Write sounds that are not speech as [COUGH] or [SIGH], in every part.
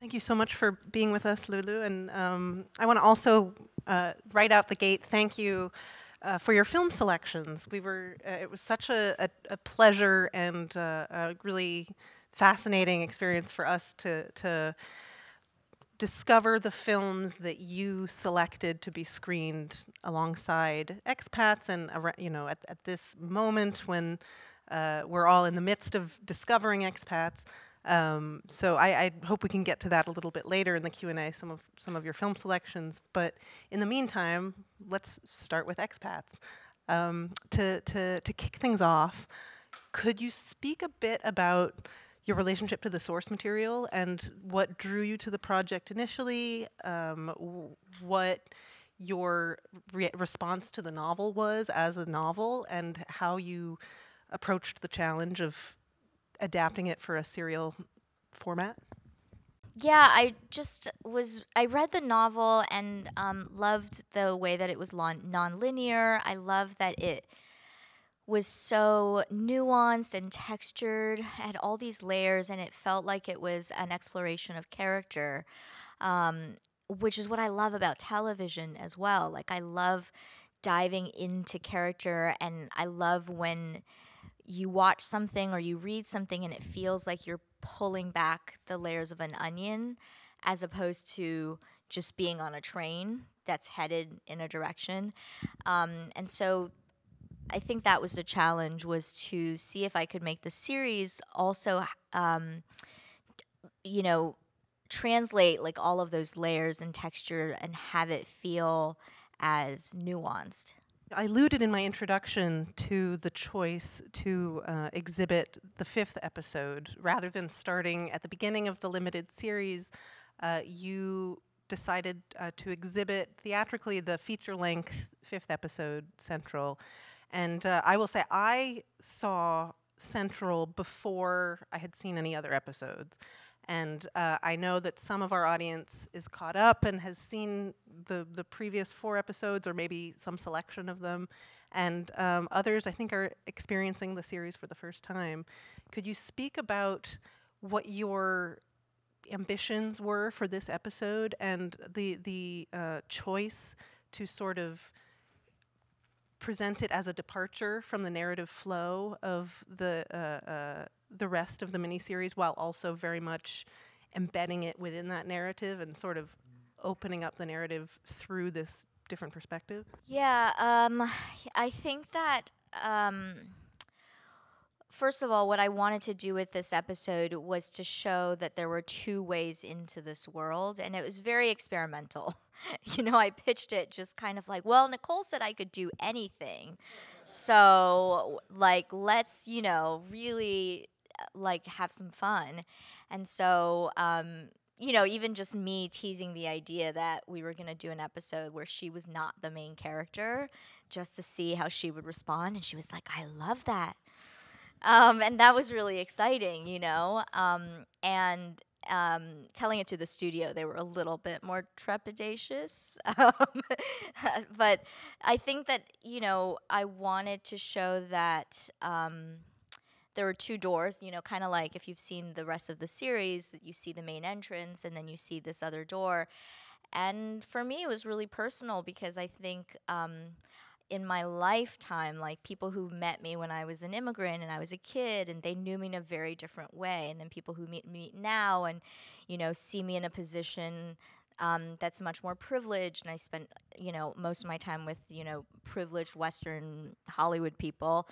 Thank you so much for being with us, Lulu. And um, I want to also, uh, right out the gate, thank you uh, for your film selections. We were, uh, it was such a, a, a pleasure and uh, a really fascinating experience for us to, to discover the films that you selected to be screened alongside expats and, you know, at, at this moment when uh, we're all in the midst of discovering expats. Um, so I, I, hope we can get to that a little bit later in the Q&A, some of, some of your film selections. But in the meantime, let's start with expats. Um, to, to, to kick things off, could you speak a bit about your relationship to the source material and what drew you to the project initially, um, what your re response to the novel was as a novel, and how you approached the challenge of adapting it for a serial format? Yeah, I just was. I read the novel and um, loved the way that it was non-linear. I love that it was so nuanced and textured, had all these layers, and it felt like it was an exploration of character, um, which is what I love about television as well. Like I love diving into character, and I love when you watch something or you read something and it feels like you're pulling back the layers of an onion as opposed to just being on a train that's headed in a direction. Um, and so I think that was the challenge was to see if I could make the series also, um, you know, translate like all of those layers and texture and have it feel as nuanced. I alluded in my introduction to the choice to uh, exhibit the fifth episode rather than starting at the beginning of the limited series. Uh, you decided uh, to exhibit theatrically the feature length fifth episode, Central. And uh, I will say, I saw Central before I had seen any other episodes. And uh, I know that some of our audience is caught up and has seen the, the previous four episodes or maybe some selection of them. And um, others, I think, are experiencing the series for the first time. Could you speak about what your ambitions were for this episode and the, the uh, choice to sort of present it as a departure from the narrative flow of the uh, uh, the rest of the miniseries, while also very much embedding it within that narrative and sort of opening up the narrative through this different perspective? Yeah, um, I think that. Um, first of all, what I wanted to do with this episode was to show that there were two ways into this world, and it was very experimental. [LAUGHS] you know, I pitched it just kind of like, well, Nicole said I could do anything. So, like, let's, you know, really like have some fun. And so, um, you know, even just me teasing the idea that we were going to do an episode where she was not the main character just to see how she would respond. And she was like, I love that. Um, and that was really exciting, you know. Um, and um, telling it to the studio, they were a little bit more trepidatious. [LAUGHS] Um, but I think that, you know, I wanted to show that um, there were two doors, you know, kind of like if you've seen the rest of the series, you see the main entrance and then you see this other door. And for me, it was really personal because I think um, in my lifetime, like people who met me when I was an immigrant and I was a kid and they knew me in a very different way. And then people who meet me now and, you know, see me in a position um, that's much more privileged. And I spent, you know, most of my time with, you know, privileged Western Hollywood people.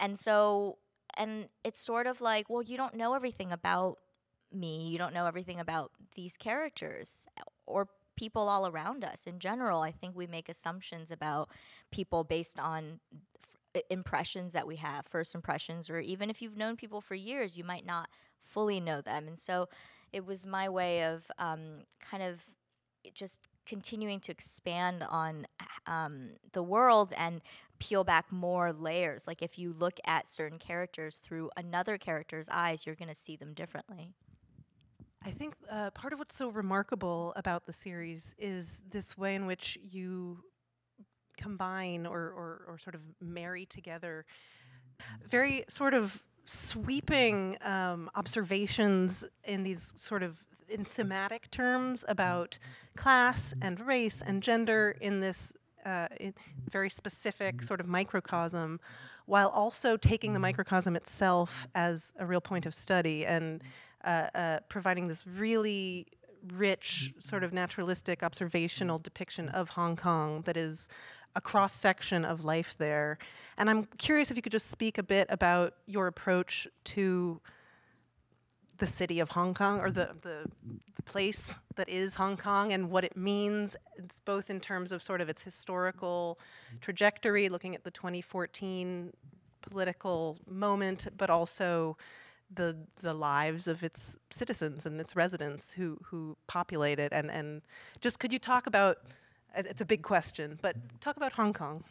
And so, and it's sort of like, well, you don't know everything about me. You don't know everything about these characters or people all around us in general. I think we make assumptions about people based on f- impressions that we have, first impressions, or even if you've known people for years, you might not fully know them. And so it was my way of um, kind of just continuing to expand on um, the world and peel back more layers. Like if you look at certain characters through another character's eyes, you're going to see them differently. I think uh, part of what's so remarkable about the series is this way in which you combine or, or, or sort of marry together very sort of sweeping um, observations in these sort of in thematic terms about class and race and gender in this uh, in very specific sort of microcosm, while also taking the microcosm itself as a real point of study and uh, uh, providing this really rich, sort of naturalistic, observational depiction of Hong Kong that is a cross section of life there. And I'm curious if you could just speak a bit about your approach to the city of Hong Kong or the, the, the, place that is Hong Kong and what it means, it's both in terms of sort of its historical trajectory, looking at the 2014 political moment, but also the the lives of its citizens and its residents who who populate it. And and just could you talk about it's a big question but talk about Hong Kong.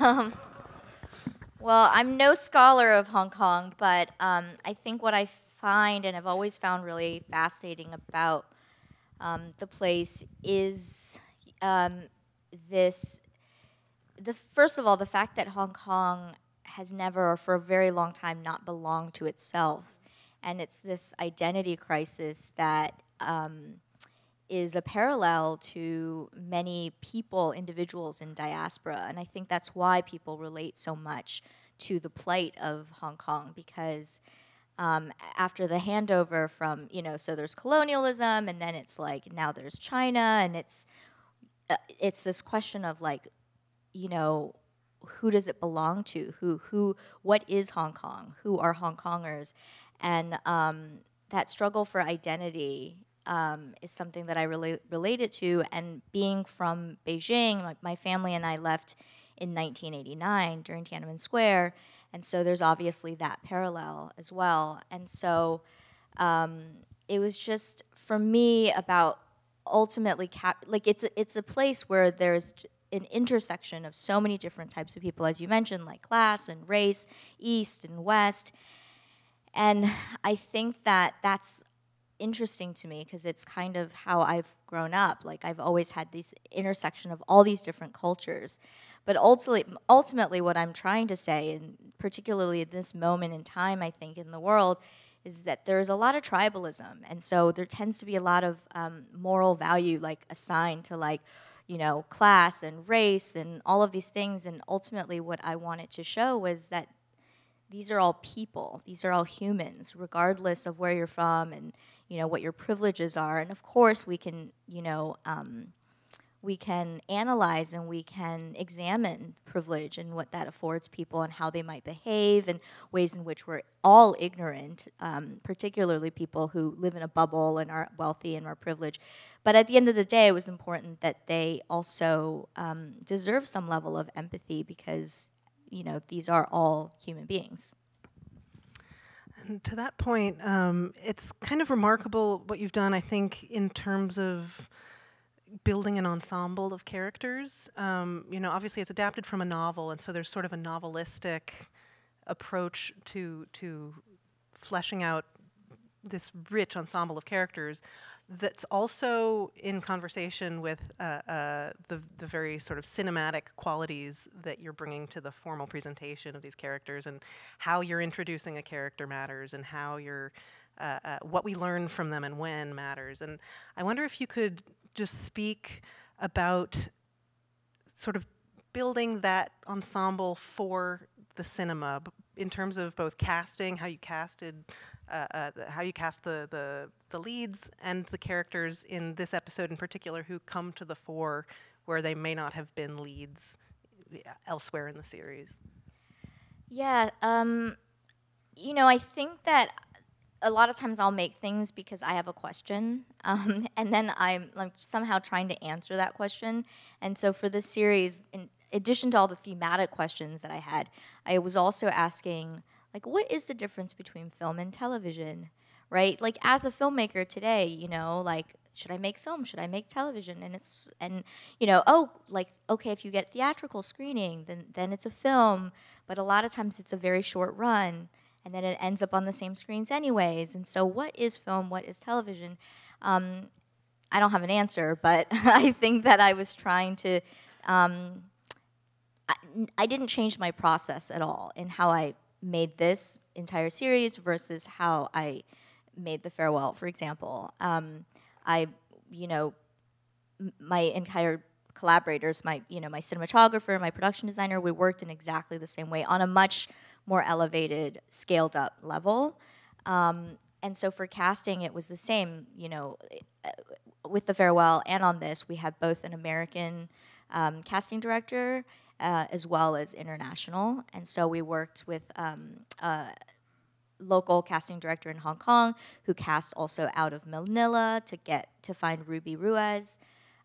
Um, well I'm no scholar of Hong Kong but um, I think what I find and I've always found really fascinating about um, the place is um, this the first of all the fact that Hong Kong has never, or for a very long time, not belonged to itself. And it's this identity crisis that um, is a parallel to many people, individuals in diaspora. And I think that's why people relate so much to the plight of Hong Kong because um, after the handover from, you know, so there's colonialism and then it's like now there's China and it's, uh, it's this question of like, you know, who does it belong to? Who who what is Hong Kong? Who are Hong Kongers? And um, that struggle for identity um, is something that I really related to. And being from Beijing, my, my, family and I left in 1989 during Tiananmen Square, and so there's obviously that parallel as well. And so um, it was just for me about ultimately cap- like it's a, it's a place where there's an intersection of so many different types of people, as you mentioned, like class and race, East and West. And I think that that's interesting to me because it's kind of how I've grown up. Like I've always had this intersection of all these different cultures. But ultimately, ultimately, what I'm trying to say, and particularly at this moment in time, I think in the world, is that there's a lot of tribalism, and so there tends to be a lot of um, moral value, like assigned to like you know, class and race and all of these things. And ultimately, what I wanted to show was that these are all people, these are all humans, regardless of where you're from and, you know, what your privileges are. And of course, we can, you know, um, we can analyze and we can examine privilege and what that affords people and how they might behave and ways in which we're all ignorant, um, particularly people who live in a bubble and are wealthy and are privileged. But at the end of the day, it was important that they also um, deserve some level of empathy because, you know, these are all human beings. And to that point, um, it's kind of remarkable what you've done, I think, in terms of building an ensemble of characters. Um, you know, obviously it's adapted from a novel, and so there's sort of a novelistic approach to to fleshing out this rich ensemble of characters that's also in conversation with uh, uh, the, the very sort of cinematic qualities that you're bringing to the formal presentation of these characters and how you're introducing a character matters and how you're uh, uh what we learn from them and when matters and i wonder if you could just speak about sort of building that ensemble for the cinema in terms of both casting, how you casted, uh, uh, how you cast the, the, the leads and the characters in this episode in particular who come to the fore where they may not have been leads elsewhere in the series. Yeah, um, you know, I think that a lot of times I'll make things because I have a question, [LAUGHS] um, and then I'm like somehow trying to answer that question. And so for this series, in addition to all the thematic questions that I had, I was also asking like, what is the difference between film and television, right? Like as a filmmaker today, you know, like should I make film? Should I make television? And it's and you know, oh, like okay, if you get theatrical screening, then then it's a film. But a lot of times it's a very short run and then it ends up on the same screens anyways. And so, what is film? What is television? Um, I don't have an answer, but [LAUGHS] I think that I was trying to. Um, I, I didn't change my process at all in how I made this entire series versus how I made The Farewell, for example. Um, I, you know, my entire collaborators, my you know my cinematographer, my production designer, we worked in exactly the same way on a much more elevated, scaled up level. Um, and so for casting, it was the same. You know, uh, with the farewell and on this, we have both an American um, casting director uh, as well as international. And so we worked with um, a local casting director in Hong Kong who cast also out of Manila to get to find Ruby Ruiz.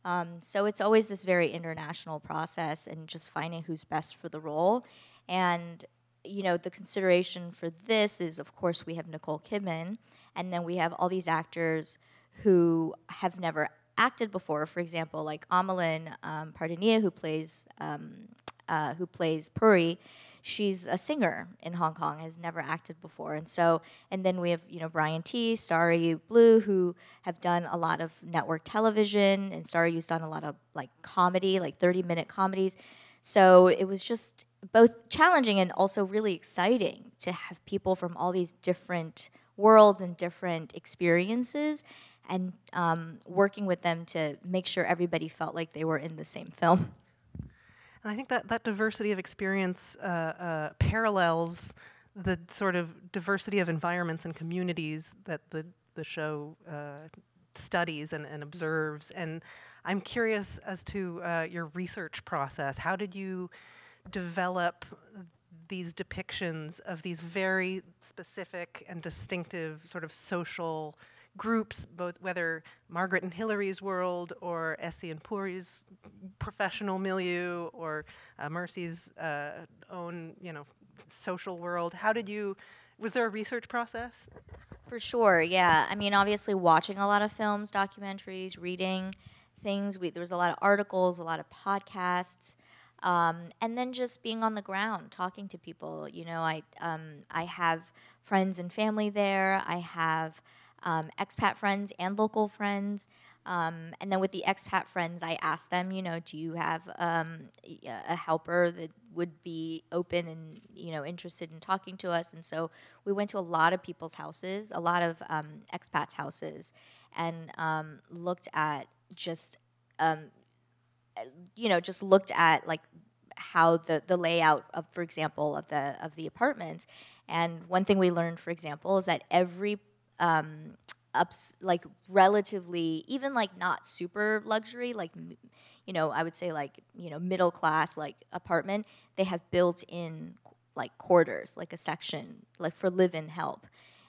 Um, so it's always this very international process and just finding who's best for the role. And you know, the consideration for this is, of course, we have Nicole Kidman, and then we have all these actors who have never acted before. For example, like Amelyn um, Pardenilla, who plays um, uh, who plays Puri. She's a singer in Hong Kong, has never acted before, and so and then we have you know Brian Tee, Sarayu Blue, who have done a lot of network television, and Sarayu who's done a lot of like comedy, like thirty minute comedies. So it was just both challenging and also really exciting to have people from all these different worlds and different experiences and um, working with them to make sure everybody felt like they were in the same film. And I think that that diversity of experience uh, uh, parallels the sort of diversity of environments and communities that the the show uh, studies and, and observes. And I'm curious as to uh, your research process. How did you develop these depictions of these very specific and distinctive sort of social groups, both whether Margaret and Hilary's world or Essie and Puri's professional milieu or uh, Mercy's uh, own, you know, social world. How did you? Was there a research process? For sure, yeah. I mean, obviously, watching a lot of films, documentaries, reading things. We, there was a lot of articles, a lot of podcasts. Um, and then just being on the ground, talking to people. You know, I um, I have friends and family there. I have um, expat friends and local friends. Um, and then with the expat friends, I asked them, you know, do you have um, a helper that would be open and you know interested in talking to us? And so we went to a lot of people's houses, a lot of um, expats' houses, and um, looked at just um, you know just looked at like how the the layout of, for example, of the of the apartment. And one thing we learned, for example, is that every um, ups like relatively even like not super luxury like you know i would say like you know middle class like apartment they have built in like quarters like a section like for live in help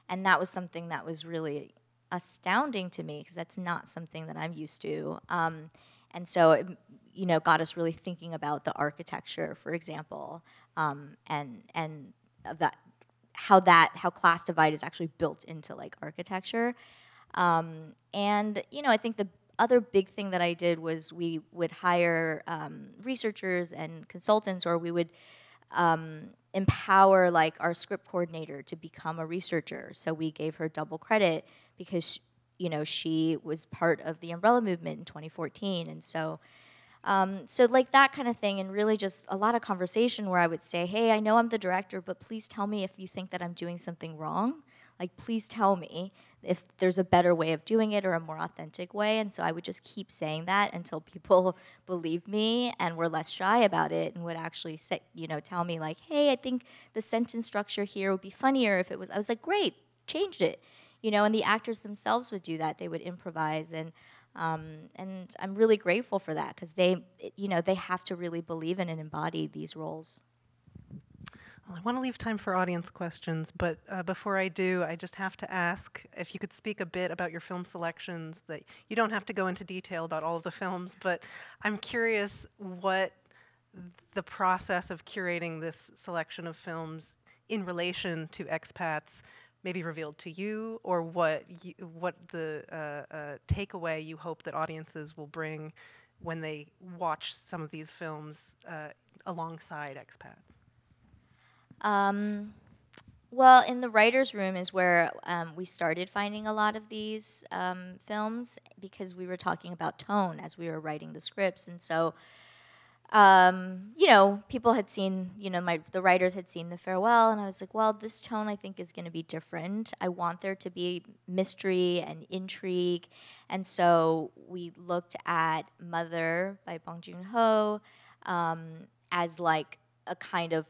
and that was something that was really astounding to me because that's not something that i'm used to um, and so it you know got us really thinking about the architecture for example um, and and that how that how class divide is actually built into like architecture. Um, and you know i think the other big thing that i did was we would hire um, researchers and consultants or we would um, empower like our script coordinator to become a researcher. So we gave her double credit because you know she was part of the umbrella movement in 2014 and so um, so like that kind of thing, and really just a lot of conversation where I would say, "Hey, I know I'm the director, but please tell me if you think that I'm doing something wrong. Like, please tell me if there's a better way of doing it or a more authentic way." And so I would just keep saying that until people [LAUGHS] believed me and were less shy about it and would actually say, you know, tell me like, "Hey, I think the sentence structure here would be funnier if it was." I was like, "Great, changed it." You know, and the actors themselves would do that. They would improvise and um, and I'm really grateful for that because they, you know, they have to really believe in and embody these roles. Well, I want to leave time for audience questions, but uh, before I do, I just have to ask if you could speak a bit about your film selections. That you don't have to go into detail about all of the films, but I'm curious what the process of curating this selection of films in relation to expats maybe revealed to you, or what you, what the uh, uh, takeaway you hope that audiences will bring when they watch some of these films uh, alongside expat? Um, well, in the writers' room is where um, we started finding a lot of these um, films because we were talking about tone as we were writing the scripts, and so um, you know, people had seen, you know, my the writers had seen the farewell, and I was like, well, this tone I think is going to be different. I want there to be mystery and intrigue, and so we looked at Mother by Bong Joon Ho um, as like a kind of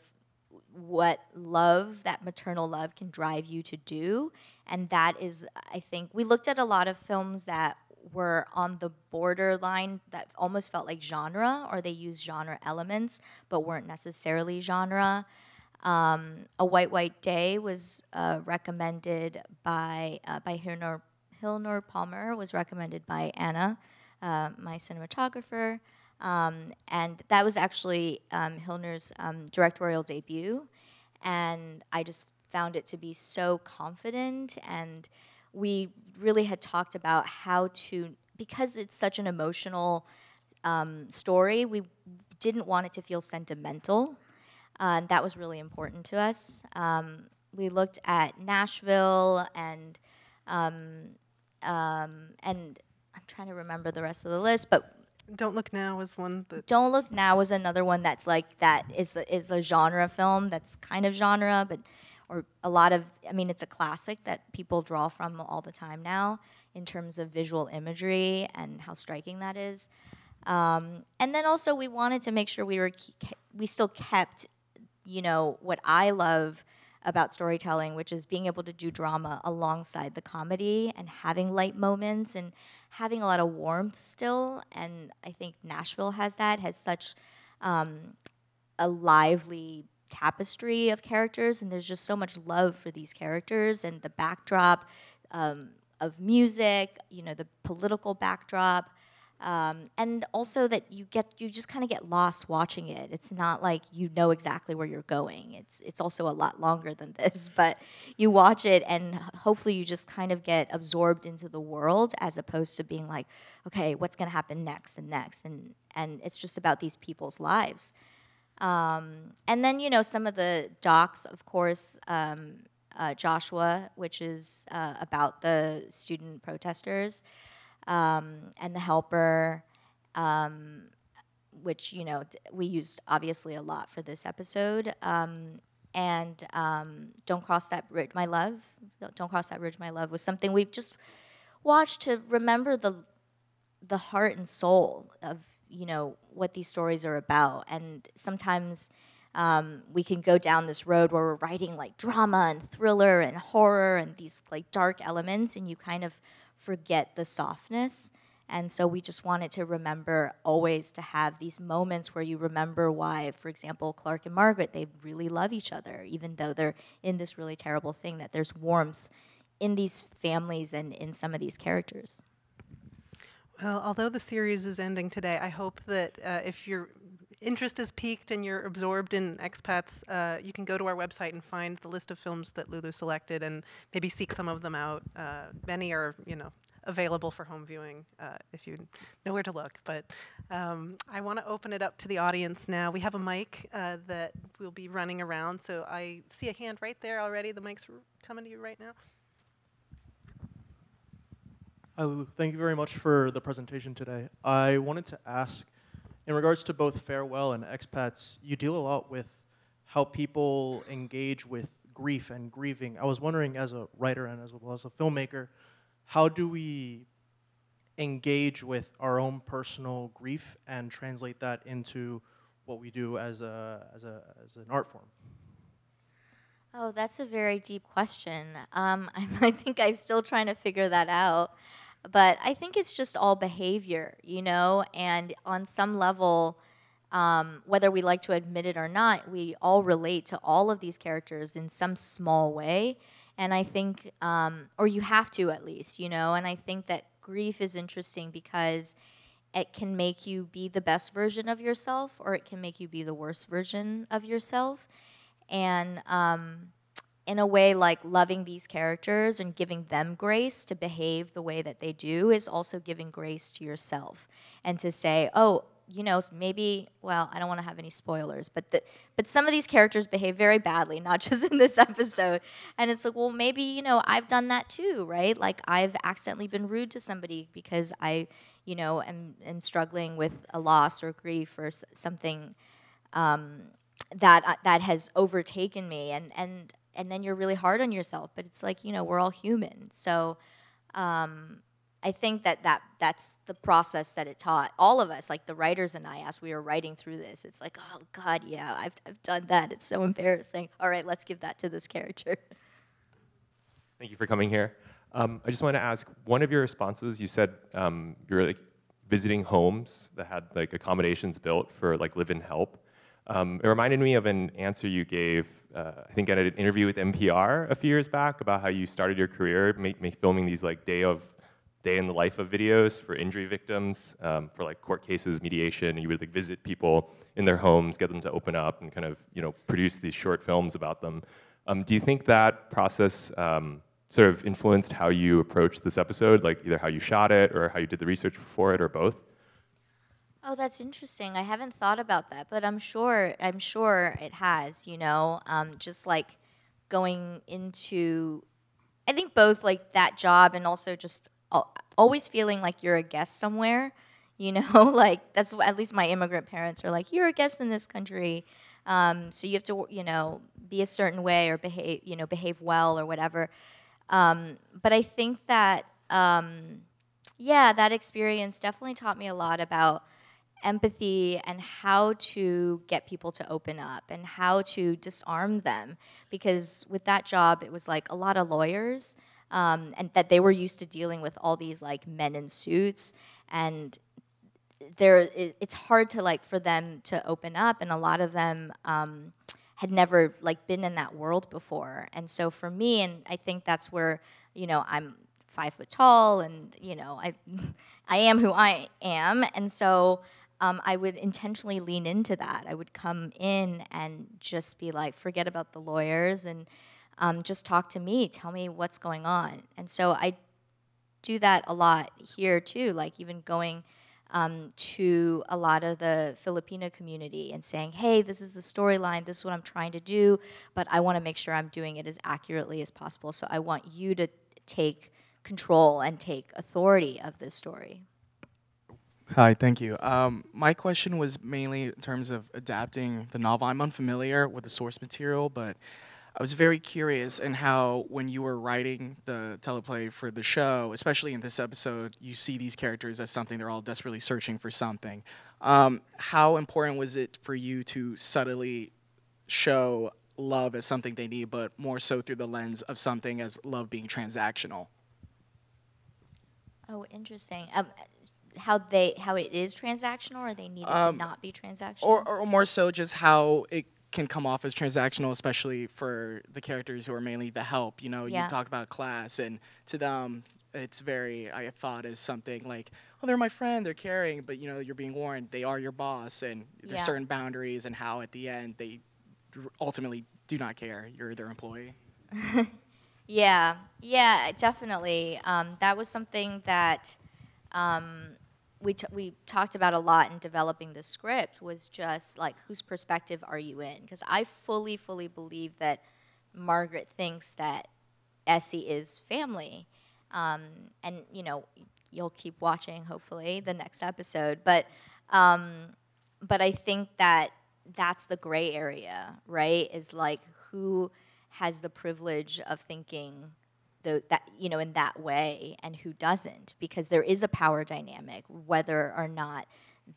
what love, that maternal love, can drive you to do, and that is, I think, we looked at a lot of films that were on the borderline that almost felt like genre, or they used genre elements but weren't necessarily genre. Um, a White White Day was uh, recommended by uh, by Hlynur, Hlynur Pálmason was recommended by Anna, uh, my cinematographer, um, and that was actually um, Hlynur's um, directorial debut, and I just found it to be so confident and we really had talked about how to because it's such an emotional um, story we didn't want it to feel sentimental uh, and that was really important to us um, we looked at nashville and um, um, and i'm trying to remember the rest of the list but don't Look Now is one that. Don't Look Now is another one that's like that is a, is a genre film that's kind of genre, but or a lot of, I mean, it's a classic that people draw from all the time now in terms of visual imagery and how striking that is. Um, and then also we wanted to make sure we were we still kept, you know, what I love about storytelling, which is being able to do drama alongside the comedy and having light moments and having a lot of warmth still. And I think Nashville has that, has such um, a lively tapestry of characters, and there's just so much love for these characters and the backdrop um, of music, you know, the political backdrop. Um, and also that you get you just kind of get lost watching it. It's not like you know exactly where you're going. It's it's also a lot longer than [LAUGHS] this, but you watch it and hopefully you just kind of get absorbed into the world as opposed to being like, okay, what's going to happen next and next and and it's just about these people's lives. Um, and then, you know, some of the docs, of course, um, uh, Joshua, which is uh, about the student protesters, um, and The Helper, um, which, you know, we used obviously a lot for this episode. Um, and um, Don't Cross That Bridge, My Love, Don't Cross That Bridge, My Love was something we just watched to remember the the heart and soul of you know what these stories are about. And sometimes um, we can go down this road where we're writing like drama and thriller and horror and these like dark elements and you kind of forget the softness. And so we just wanted to remember always to have these moments where you remember why for example clarke and margaret they really love each other even though they're in this really terrible thing that there's warmth in these families and in some of these characters well, although the series is ending today, I hope that uh, if your interest is piqued and you're absorbed in expats, uh, you can go to our website and find the list of films that Lulu selected and maybe seek some of them out. Uh, many are, you know, available for home viewing uh, if you know where to look. But um, I want to open it up to the audience now. We have a mic uh, that will be running around, so I see a hand right there already. The mic's coming to you right now. Hi, Lulu. Thank you very much for the presentation today. I wanted to ask, in regards to both Farewell and Expats, you deal a lot with how people engage with grief and grieving. I was wondering, as a writer and as well as a filmmaker, how do we engage with our own personal grief and translate that into what we do as, a, as, a, as an art form? Oh, that's a very deep question. Um, [LAUGHS] I think I'm still trying to figure that out. But I think it's just all behavior, you know, and on some level, um, whether we like to admit it or not, we all relate to all of these characters in some small way. And I think, um, or you have to at least, you know, and I think that grief is interesting because it can make you be the best version of yourself or it can make you be the worst version of yourself. And, um, in a way like loving these characters and giving them grace to behave the way that they do is also giving grace to yourself and to say oh you know, maybe, well, I don't want to have any spoilers, but the, but some of these characters behave very badly, not [LAUGHS] just in this episode. And it's like, well, maybe, you know, I've done that too, right? Like I've accidentally been rude to somebody because I, you know, am, am struggling with a loss or grief or something um, that uh, that has overtaken me, and and and then you're really hard on yourself. But it's like, you know, we're all human, so. Um, I think that, that that's the process that it taught all of us, like the writers and I, as we were writing through this. It's like, oh God, yeah, I've, I've done that. It's so embarrassing. All right, let's give that to this character. Thank you for coming here. Um, I just want to ask, one of your responses, you said um, you're like visiting homes that had like accommodations built for like live-in help. Um, it reminded me of an answer you gave, uh, I think at an interview with NPR a few years back about how you started your career make, make filming these like day of day in the life of videos for injury victims, um, for like court cases, mediation, you would like visit people in their homes, get them to open up, and kind of you know produce these short films about them. Um, do you think that process um, sort of influenced how you approached this episode, like either how you shot it or how you did the research for it, or both? Oh, that's interesting. I haven't thought about that, but I'm sure I'm sure it has. You know, um, just like going into, I think both like that job and also just always feeling like you're a guest somewhere. You [LAUGHS] know, like that's at least my immigrant parents are like, you're a guest in this country, um, so you have to, you know, be a certain way or behave, you know, behave well or whatever. Um, but I think that, um, yeah, that experience definitely taught me a lot about empathy and how to get people to open up and how to disarm them. Because with that job, it was like a lot of lawyers um, and that they were used to dealing with all these like men in suits. And there it, it's hard to like for them to open up and a lot of them um, had never like been in that world before. And so for me and i think that's where you know i'm five foot tall and you know i [LAUGHS] i am who i am. And so um, I would intentionally lean into that. I would come in and just be like, forget about the lawyers and um, just talk to me, tell me what's going on. And so I do that a lot here too, like even going um, to a lot of the Filipino community and saying, hey, this is the storyline, this is what I'm trying to do, but I want to make sure I'm doing it as accurately as possible. So I want you to take control and take authority of this story. Hi, thank you. Um, my question was mainly in terms of adapting the novel. I'm unfamiliar with the source material, but I was very curious in how, when you were writing the teleplay for the show, especially in this episode, you see these characters as something they're all desperately searching for something. Um, how important was it for you to subtly show love as something they need, but more so through the lens of something as love being transactional? Oh, interesting. Um, how they how it is transactional, or they need it Um, to not be transactional? Or, or more so just how it can come off as transactional, especially for the characters who are mainly the help. You know, Yeah. you talk about class, and to them, it's very, I thought, as something like, oh, they're my friend, they're caring, but you know, you're being warned, they are your boss, and there's Yeah. certain boundaries, and how at the end they ultimately do not care. You're their employee. [LAUGHS] Yeah, yeah, definitely. Um, that was something that um, we we talked about a lot in developing the script. Was just like whose perspective are you in? Because I fully, fully believe that Margaret thinks that Essie is family, um, and you know you'll keep watching hopefully the next episode, but um, but I think that that's the gray area, right? Is like who has the privilege of thinking the, that you know in that way and who doesn't because there is a power dynamic whether or not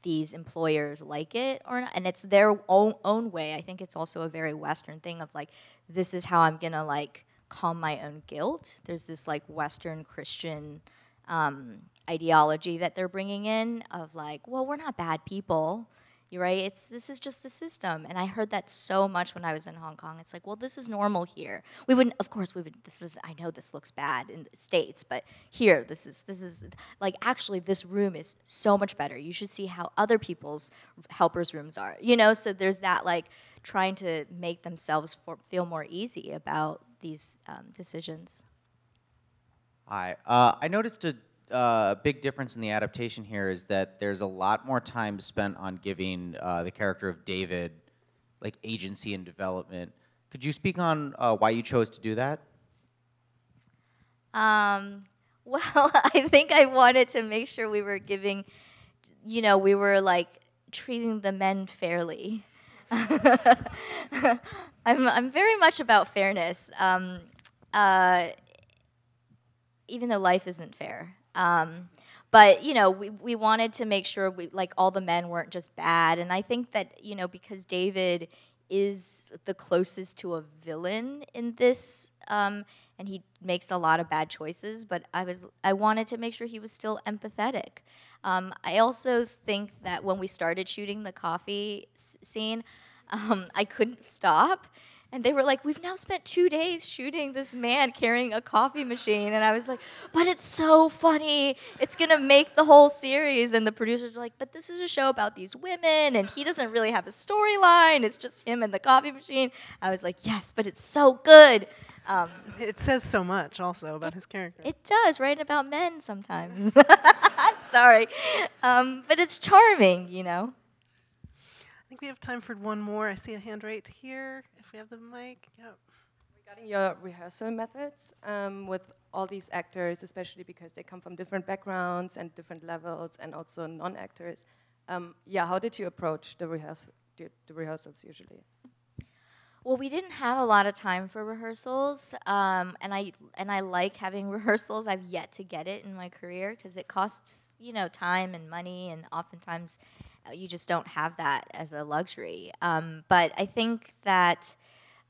these employers like it or not. And it's their own, own way. I think it's also a very western thing of like this is how i'm gonna like calm my own guilt. There's this like western christian um, ideology that they're bringing in of like well we're not bad people right. It's this is just the system, and I heard that so much when I was in Hong Kong. It's like, well, this is normal here. We wouldn't, of course, we would. This is. I know this looks bad in the states, but here, this is this is like actually, this room is so much better. You should see how other people's helpers' rooms are. You know, so there's that like trying to make themselves for, feel more easy about these um, decisions. Hi. Uh, I noticed a uh, big difference in the adaptation here is that there's a lot more time spent on giving uh, the character of David like agency and development. Could you speak on uh, why you chose to do that? Um, [LAUGHS] well, [LAUGHS] I think I wanted to make sure we were giving, you know, we were like treating the men fairly. [LAUGHS] I'm, I'm very much about fairness, um, uh, even though life isn't fair. Um, but you know, we, we wanted to make sure we like all the men weren't just bad, and I think that you know because David is the closest to a villain in this, um, and he makes a lot of bad choices. But I was I wanted to make sure he was still empathetic. Um, I also think that when we started shooting the coffee scene, [LAUGHS] um, I couldn't stop. And they were like, We've now spent two days shooting this man carrying a coffee machine. And I was like, But it's so funny. It's going to make the whole series. And the producers were like, But this is a show about these women. And he doesn't really have a storyline. It's just him and the coffee machine. I was like, Yes, but it's so good. Um, it says so much also about his character. It does, right? About men sometimes. [LAUGHS] Sorry. Um, but it's charming, you know? I think we have time for one more. I see a hand right here. If we have the mic, yep. Regarding your rehearsal methods um, with all these actors, especially because they come from different backgrounds and different levels, and also non-actors. Um, yeah, how did you approach the rehearsal, the, the rehearsals usually? Well, we didn't have a lot of time for rehearsals, um, and I and I like having [LAUGHS] rehearsals. I've yet to get it in my career because it costs you know time and money, and oftentimes you just don't have that as a luxury. Um, but I think that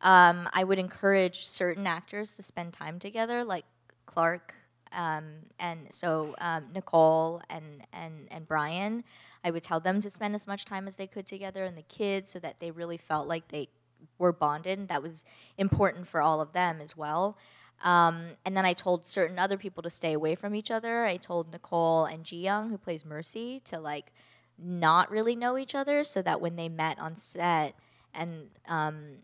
um, I would encourage certain actors to spend time together, like Clarke um, and so um, Nicole and, and, and Brian. I would tell them to spend as much time as they could together, and the kids, so that they really felt like they were bonded. That was important for all of them as well. Um, and then I told certain other people to stay away from each other. I told Nicole and Ji Young, who plays Mercy, to like not really know each other so that when they met on set and um,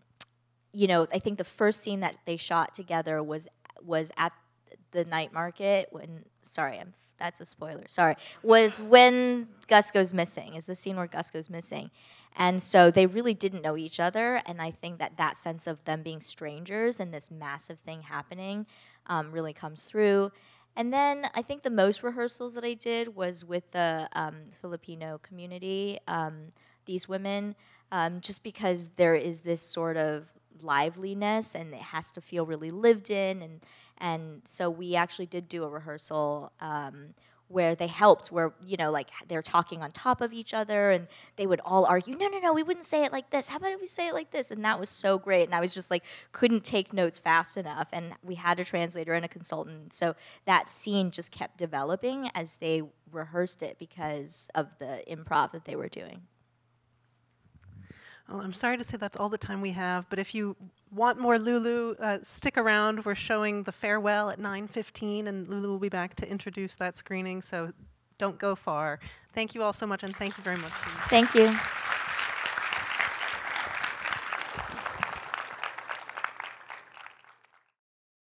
you know i think the first scene that they shot together was was at the night market when sorry i'm that's a spoiler sorry was when gus goes missing is the scene where gus goes missing. And so they really didn't know each other and i think that that sense of them being strangers and this massive thing happening um, really comes through and then I think the most rehearsals that I did was with the um, Filipino community, um, these women, um, just because there is this sort of liveliness and it has to feel really lived in. And, and so we actually did do a rehearsal um, where they helped where you know like they're talking on top of each other and they would all argue no no no we wouldn't say it like this. How about if we say it like this? And that was so great and i was just like couldn't take notes fast enough and we had a translator and a consultant so that scene just kept developing as they rehearsed it because of the improv that they were doing well, I'm sorry to say that's all the time we have, but if you want more Lulu, uh, stick around. We're showing the farewell at 9.15, and Lulu will be back to introduce that screening, so don't go far. Thank you all so much, and thank you very much. Thank you.